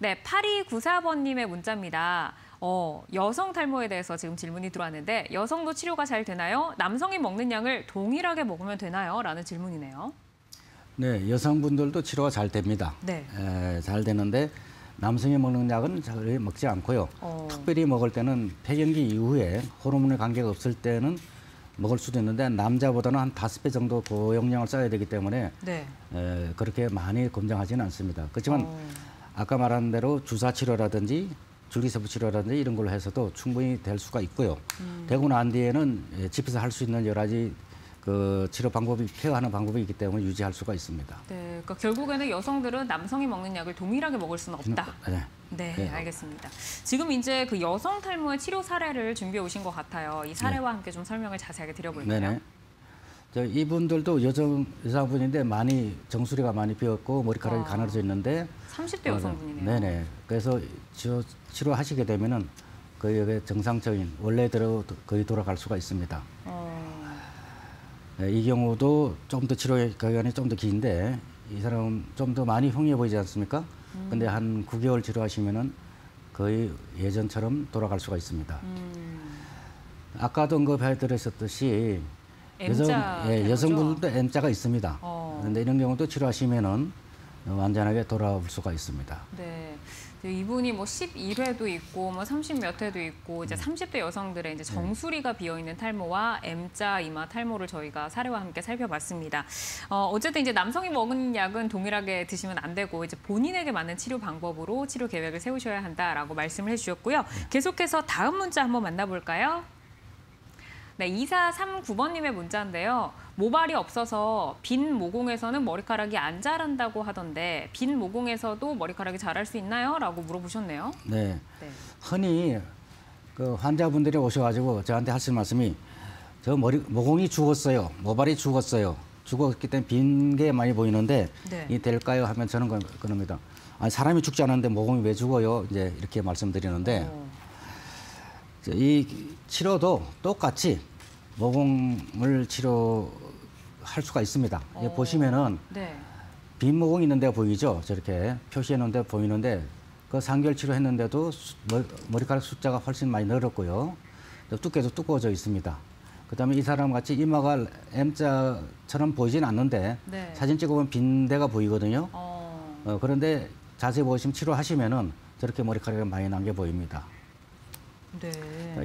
네, 8294번님의 문자입니다. 어, 여성 탈모에 대해서 지금 질문이 들어왔는데 여성도 치료가 잘 되나요? 남성이 먹는 양을 동일하게 먹으면 되나요? 라는 질문이네요. 네, 여성분들도 치료가 잘 됩니다. 네. 에, 잘 되는데 남성이 먹는 약은 잘 먹지 않고요. 어. 특별히 먹을 때는 폐경기 이후에 호르몬의 관계가 없을 때는 먹을 수도 있는데 남자보다는 한 다섯 배 정도 고용량을 써야 되기 때문에 네. 에, 그렇게 많이 권장하지는 않습니다. 그렇지만 어. 아까 말한 대로 주사 치료라든지 줄기세포 치료라든지 이런 걸로 해서도 충분히 될 수가 있고요. 음. 되고 난 뒤에는 예, 집에서 할 수 있는 여러 가지 그 치료 방법이 케어하는 방법이 있기 때문에 유지할 수가 있습니다. 네, 그러니까 결국에는 여성들은 남성이 먹는 약을 동일하게 먹을 수는 없다. 네. 네, 네. 알겠습니다. 지금 이제 그 여성 탈모의 치료 사례를 준비해 오신 것 같아요. 이 사례와 함께 좀 설명을 자세하게 드려볼까요? 네네. 저 이분들도 여성 여자분인데 많이 정수리가 많이 비었고 머리카락이 와. 가늘어져 있는데 30대 여성분이네요. 네네. 그래서 치료, 치료하시게 되면은 거의 이게 정상적인 원래대로 거의 돌아갈 수가 있습니다. 어, 네, 이 경우도 좀 더 치료 기간이 좀 더 긴데 이 사람은 좀 더 많이 흉해 보이지 않습니까? 근데 한 9개월 치료하시면은 거의 예전처럼 돌아갈 수가 있습니다. 음, 아까도 언급해 드렸었듯이 M자 예? 여성분들도 M자가 있습니다. 어. 그런데 이런 경우도 치료하시면은 완전하게 돌아올 수가 있습니다. 네. 이분이 뭐 11회도 있고 뭐 30몇 회도 있고 음. 이제 30대 여성들의 네. 이제 정수리가 비어 있는 탈모와 M자 이마 탈모를 저희가 사례와 함께 살펴봤습니다. 어, 어쨌든 이제 남성이 먹은 약은 동일하게 드시면 안 되고 이제 본인에게 맞는 치료 방법으로 치료 계획을 세우셔야 한다라고 말씀을 해 주셨고요. 네. 계속해서 다음 문자 한번 만나 볼까요? 네, 2439번님의 문자인데요. 모발이 없어서 빈 모공에서는 머리카락이 안 자란다고 하던데 빈 모공에서도 머리카락이 자랄 수 있나요? 라고 물어보셨네요. 네. 네. 흔히 그 환자분들이 오셔가지고 저한테 하실 말씀이 저 머리 모공이 죽었어요, 모발이 죽었어요, 죽었기 때문에 빈 게 많이 보이는데 네. 이 될까요? 하면 저는 그- 그럽니다. 아 사람이 죽지 않았는데 모공이 왜 죽어요? 이제 이렇게 말씀드리는데 어, 저 이 치료도 똑같이 모공을 치료할 수가 있습니다. 이게 어. 보시면은 네. 빈 모공 있는 데 보이죠? 저렇게 표시해 놓은 데 보이는데 그 3개월 치료했는데도 수- 머- 머리카락 숫자가 훨씬 많이 늘었고요. 또 두께도 두꺼워져 있습니다. 그다음에 이 사람 같이 이마가 M자처럼 보이진 않는데 네. 사진 찍어보면 빈 데가 보이거든요. 어, 어, 그런데 자세히 보시면 치료하시면은 저렇게 머리카락이 많이 난 게 보입니다. 네.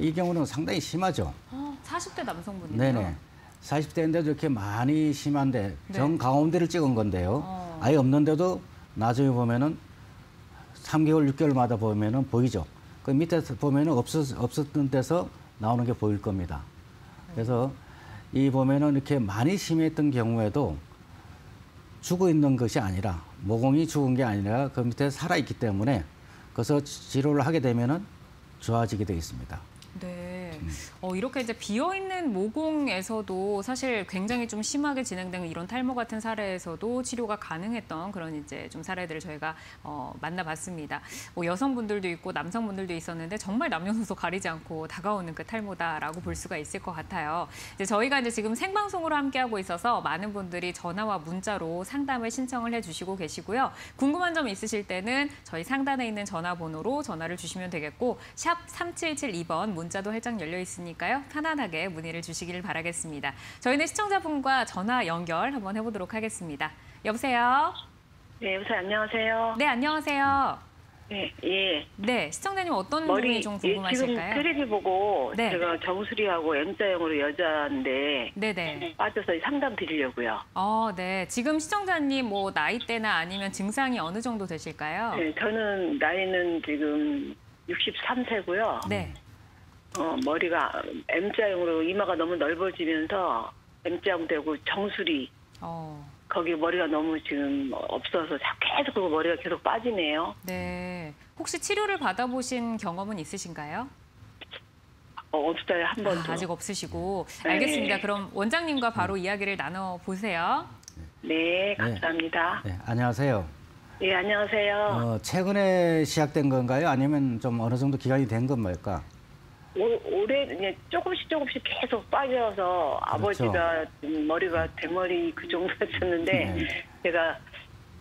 이 경우는 상당히 심하죠. 어, 40대 남성분이네요. 네네. 40대인데도 이렇게 많이 심한데 네. 정 가운데를 찍은 건데요. 어. 아예 없는데도 나중에 보면은 3개월, 6개월마다 보면은 보이죠. 그 밑에서 보면은 없었, 없었던 데서 나오는 게 보일 겁니다. 그래서 이 보면은 이렇게 많이 심했던 경우에도 죽어 있는 것이 아니라 모공이 죽은 게 아니라 그 밑에 살아 있기 때문에 그래서 치료를 하게 되면은 좋아지게 되어 있습니다. 어, 이렇게 이제 비어 있는 모공에서도 사실 굉장히 좀 심하게 진행된 이런 탈모 같은 사례에서도 치료가 가능했던 그런 이제 좀 사례들을 저희가 어, 만나봤습니다. 뭐 여성분들도 있고 남성분들도 있었는데 정말 남녀노소 가리지 않고 다가오는 그 탈모다라고 볼 수가 있을 것 같아요. 이제 저희가 이제 지금 생방송으로 함께하고 있어서 많은 분들이 전화와 문자로 상담을 신청을 해주시고 계시고요. 궁금한 점 있으실 때는 저희 상단에 있는 전화번호로 전화를 주시면 되겠고 샵 3772번 문자도 활짝 열려 있으니까요. 편안하게 문의를 주시기를 바라겠습니다. 저희는 시청자분과 전화 연결 한번 해보도록 하겠습니다. 여보세요? 네, 여보세요. 안녕하세요. 네, 안녕하세요. 네, 예. 네, 시청자님 어떤 부분이 머리 좀 예, 지금 궁금하실까요? 테레비 보고 네. 제가 정수리하고 M자형으로 여자인데 네네. 빠져서 상담 드리려고요. 어, 네. 지금 시청자님 뭐 나이대나 아니면 증상이 어느 정도 되실까요? 네, 저는 나이는 지금 63세고요. 네. 어, 머리가 M자형으로 이마가 너무 넓어지면서 M자형 되고 정수리 어, 거기 머리가 너무 지금 없어서 자- 계속 그 머리가 계속 빠지네요. 네. 혹시 치료를 받아보신 경험은 있으신가요? 어, 없어요 한 번도. 아, 직 없으시고. 네. 알겠습니다. 그럼 원장님과 바로 이야기를 나눠보세요. 네, 감사합니다. 네, 안녕하세요. 네, 안녕하세요. 어, 최근에 시작된 건가요? 아니면 좀 어느 정도 기간이 된 겁니까? 올- 올해 이제 조금씩 조금씩 계속 빠져서 아버지가 음, 머리가 대머리 그 정도였었는데 네. 제가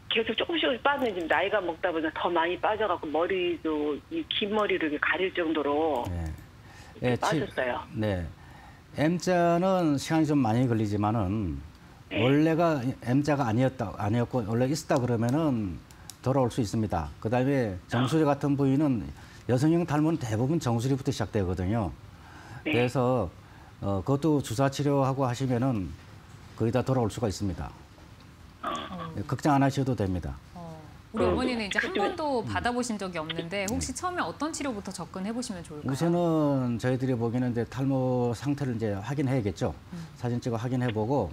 계속 조금씩 빠지는 지금 나이가 먹다 보니까 더 많이 빠져갖고 머리도 이 긴 머리를 이렇게 가릴 정도로 네. 이렇게 치- 빠졌어요. 네. M자는 시간이 좀 많이 걸리지만은 네. 원래가 M자가 아니었다 아니었고 원래 있었다 그러면은 돌아올 수 있습니다. 그다음에 정수리 같은 부위는 여성형 탈모는 대부분 정수리부터 시작되거든요. 네. 그래서 어, 그것도 주사 치료하고 하시면은 거의 다 돌아올 수가 있습니다. 네, 걱정 안 하셔도 됩니다. 어, 우리 음. 어머니는 이제 한 번도 받아보신 적이 없는데 혹시 처음에 어떤 치료부터 접근해 보시면 좋을까요? 우선은 저희들이 보기에는 이제 탈모 상태를 이제 확인해야겠죠. 음. 사진 찍어 확인해보고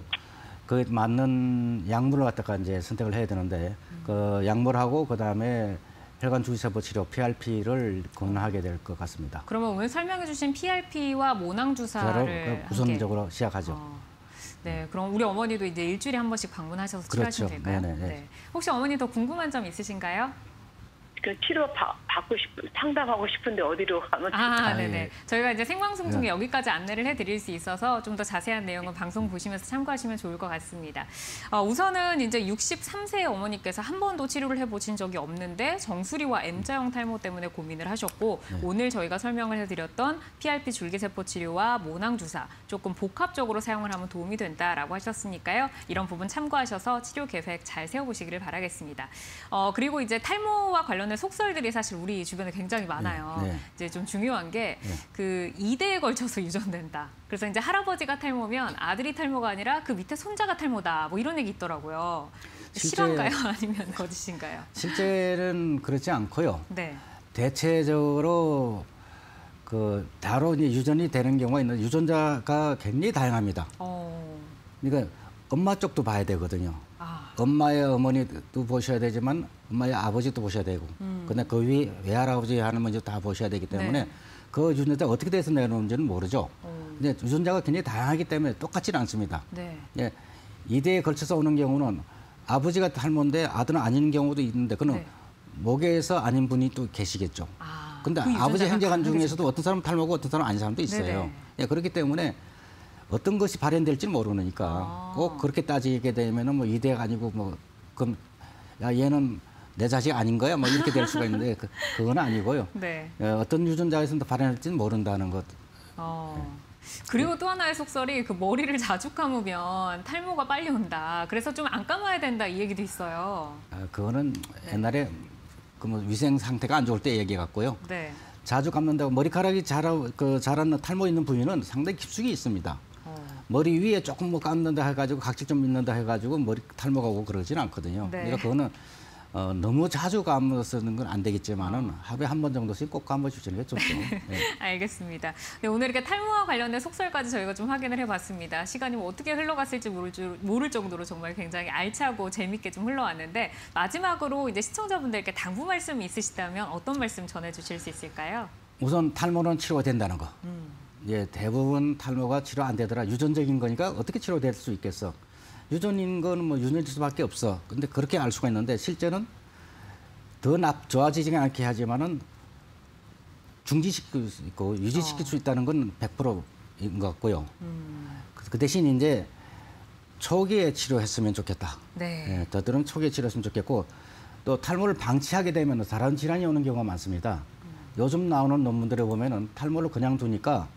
그 맞는 약물을 갖다가 이제 선택을 해야 되는데 음. 그 약물하고 그 다음에 혈관 주기세포 치료 PRP를 권하게 될 것 같습니다. 그러면 오늘 설명해 주신 PRP와 모낭 주사를 그 함께 우선적으로 시작하죠. 어, 네, 그럼 우리 어머니도 이제 일주일에 한 번씩 방문하셔서 치료하시면 그렇죠. 될까요? 네네, 네. 혹시 어머니 더 궁금한 점 있으신가요? 그 치료 바- 받고 싶 상담하고 싶은데 어디로 가면 아, 아, 네네. 예. 저희가 이제 생방송 중에 네. 여기까지 안내를 해드릴 수 있어서 좀 더 자세한 내용은 방송 보시면서 참고하시면 좋을 것 같습니다. 어, 우선은 이제 63세 어머니께서 한 번도 치료를 해보신 적이 없는데 정수리와 M자형 탈모 때문에 고민을 하셨고 네. 오늘 저희가 설명을 해드렸던 PRP 줄기세포 치료와 모낭 주사 조금 복합적으로 사용을 하면 도움이 된다라고 하셨으니까요. 이런 부분 참고하셔서 치료 계획 잘 세워보시기를 바라겠습니다. 어, 그리고 이제 탈모와 관련된 속설들이 사실 우리 주변에 굉장히 많아요. 네, 네. 이제 좀 중요한 게 네. 그 이대에 걸쳐서 유전된다. 그래서 이제 할아버지가 탈모면 아들이 탈모가 아니라 그 밑에 손자가 탈모다. 뭐 이런 얘기 있더라고요. 실제- 실화인가요? 아니면 거짓인가요? 실제는 그렇지 않고요. 네. 대체적으로 그 다로 이제 유전이 되는 경우가 있는데 유전자가 굉장히 다양합니다. 어. 그러니까 엄마 쪽도 봐야 되거든요. 아. 엄마의 어머니도 보셔야 되지만 엄마의 아버지도 보셔야 되고 음. 근데 그 위 외할아버지 할머니도 다 보셔야 되기 때문에 네. 그 유전자가 어떻게 돼서 내려오는지는 모르죠. 어. 근데 유전자가 굉장히 다양하기 때문에 똑같지는 않습니다. 네. 예, 이대에 걸쳐서 오는 경우는 아버지가 탈모인데 아들은 아닌 경우도 있는데 그는 네. 목에서 아닌 분이 또 계시겠죠. 아. 근데 그 아버지 형제간 중에서도 어떤 사람은 탈모고 어떤 사람은 아닌 사람도 있어요. 네네. 예, 그렇기 때문에 어떤 것이 발현될지 모르니까 아. 꼭 그렇게 따지게 되면은 뭐 이대가 아니고 뭐 그럼 야 얘는 내 자식 아닌 거야 뭐 이렇게 될 수가 있는데 그, 그건 아니고요. 네. 예, 어떤 유전자에서도 발현할지는 모른다는 것. 어. 그리고 또 하나의 속설이 그 머리를 자주 감으면 탈모가 빨리 온다. 그래서 좀 안 감아야 된다 이 얘기도 있어요. 아, 그거는 옛날에 그 뭐 위생 상태가 안 좋을 때 얘기 같고요. 네. 자주 감는다고 머리카락이 자라 그 자라는 탈모 있는 부위는 상당히 깊숙이 있습니다. 어. 머리 위에 조금 뭐 감는다 해가지고 각질 좀 있는다 해가지고 머리 탈모가 오고 그러지는 않거든요. 네. 그러니까 그거는 어, 너무 자주 감으서는 건 안 되겠지만은 하루에 한 번 정도씩 꼭 감아 주시는 게 좋죠. 네. 알겠습니다. 네, 오늘 이렇게 탈모와 관련된 속설까지 저희가 좀 확인을 해봤습니다. 시간이 뭐 어떻게 흘러갔을지 모를, 줄, 모를 정도로 정말 굉장히 알차고 재밌게 좀 흘러왔는데 마지막으로 이제 시청자분들께 당부 말씀이 있으시다면 어떤 말씀 전해주실 수 있을까요? 우선 탈모는 치료가 된다는 거. 음. 예, 대부분 탈모가 치료 안 되더라. 유전적인 거니까 어떻게 치료될 수 있겠어? 유전인 거는 뭐 유전일 수밖에 없어. 근데 그렇게 알 수가 있는데 실제는 더 납, 좋아지지 않게 하지만은 중지시킬 수 있고 유지시킬 어. 수 있다는 건 100%인 것 같고요. 음. 그- 그 대신 이제 초기에 치료했으면 좋겠다. 네. 예, 더들은 초기에 치료했으면 좋겠고 또 탈모를 방치하게 되면 다른 질환이 오는 경우가 많습니다. 요즘 나오는 논문들에 보면은 탈모를 그냥 두니까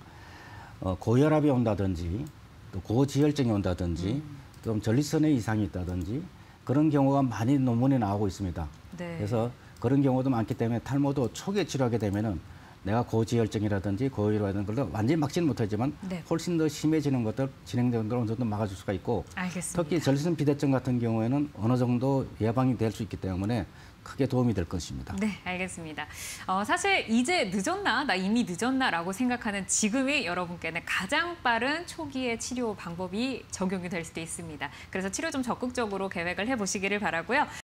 어, 고혈압이 온다든지 또 고지혈증이 온다든지 좀 전립선에 이상이 있다든지 그런 경우가 많이 논문에 나오고 있습니다. 네. 그래서 그런 경우도 많기 때문에 탈모도 초기에 치료하게 되면은 내가 고지혈증이라든지 고혈압이라든지 걸 완전히 막지는 못하지만 네. 훨씬 더 심해지는 것들 진행되는 걸 어느 정도 막아줄 수가 있고 알겠습니다. 특히 전립선 비대증 같은 경우에는 어느 정도 예방이 될 수 있기 때문에 크게 도움이 될 것입니다. 네, 알겠습니다. 어, 사실 이제 늦었나, 나 이미 늦었나라고 생각하는 지금이 여러분께는 가장 빠른 초기의 치료 방법이 적용이 될 수도 있습니다. 그래서 치료 좀 적극적으로 계획을 해보시기를 바라고요.